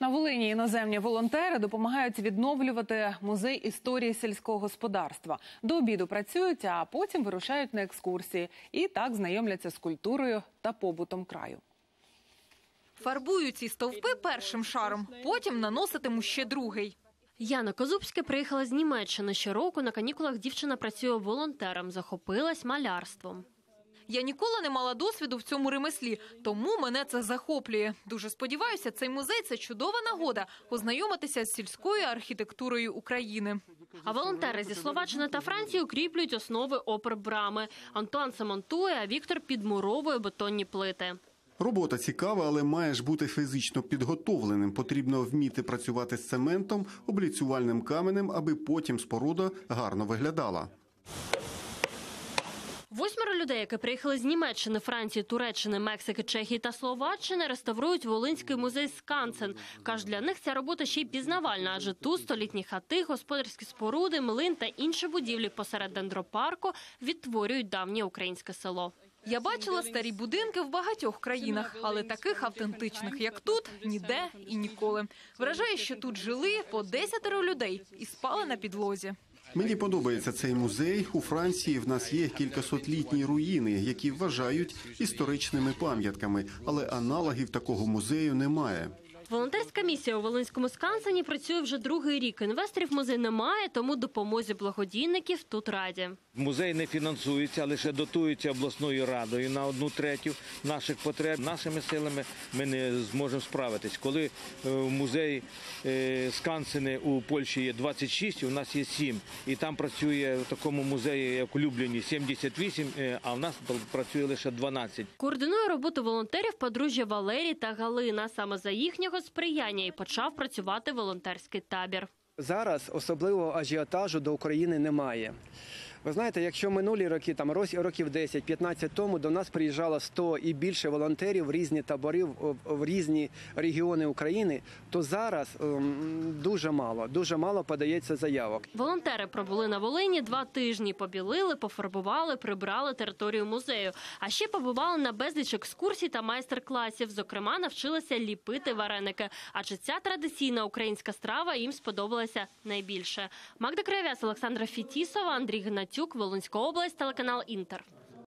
На Волині іноземні волонтери допомагають відновлювати музей історії сільського господарства. До обіду працюють, а потім вирушають на екскурсії і так знайомляться з культурою та побутом краю. Фарбую ці стовпи першим шаром, потім наноситиму ще другий. Яна Козубська приїхала з Німеччини. Щороку на канікулах дівчина працює волонтером, захопилась малярством. Я ніколи не мала досвіду в цьому ремеслі, тому мене це захоплює. Дуже сподіваюся, цей музей це чудова нагода ознайомитися з сільською архітектурою України. А волонтери зі Словаччини та Франції укріплюють основи брами. Антуан замонтує, а Віктор підмуровує бетонні плити. Робота цікава, але маєш бути фізично підготовленим. Потрібно вміти працювати з цементом, обліцювальним каменем, аби потім споруда гарно виглядала. Восьмеро людей, які приїхали з Німеччини, Франції, Туреччини, Мексики, Чехії та Словаччини, реставрують Волинський музей Скансен. Каже, для них ця робота ще й пізнавальна, адже тут столітні хати, господарські споруди, млин та інші будівлі посеред дендропарку відтворюють давнє українське село. Я бачила старі будинки в багатьох країнах, але таких автентичних, як тут, ніде і ніколи. Вражає, що тут жили по десятеро людей і спали на підлозі. Мені подобається цей музей. У Франції в нас є кількасотлітні руїни, які вважають історичними пам'ятками, але аналогів такого музею немає. Волонтерська місія у Волинському скансені працює вже другий рік. Інвесторів музей немає, тому допомозі благодійників тут раді. Музей не фінансується, лише дотується обласною радою на одну третю наших потреб. Нашими силами ми не зможемо справитись. Коли е, в музеї е, Скансени у Польщі є 26, у нас є 7. І там працює в такому музеї, як у Любліні, 78, е, а в нас працює лише 12. Координує роботу волонтерів подружжя Валерій та Галина. Саме за їхнього сприяння і почав працювати волонтерський табір. Зараз особливого ажіотажу до України немає. Ви знаєте, якщо минулі роки, там років 10-15 тому до нас приїжджало 100 і більше волонтерів в різні табори, в, в різні регіони України, то зараз ем, дуже мало, дуже мало подається заявок. Волонтери пробули на Волині два тижні. Побілили, пофарбували, прибрали територію музею. А ще побували на безліч екскурсій та майстер-класів. Зокрема, навчилися ліпити вареники. Адже ця традиційна українська страва їм сподобалася найбільше. Магда Кривяс, Олександра Фітісова, Андрій Гнатюк, Волинська область, телеканал Інтер.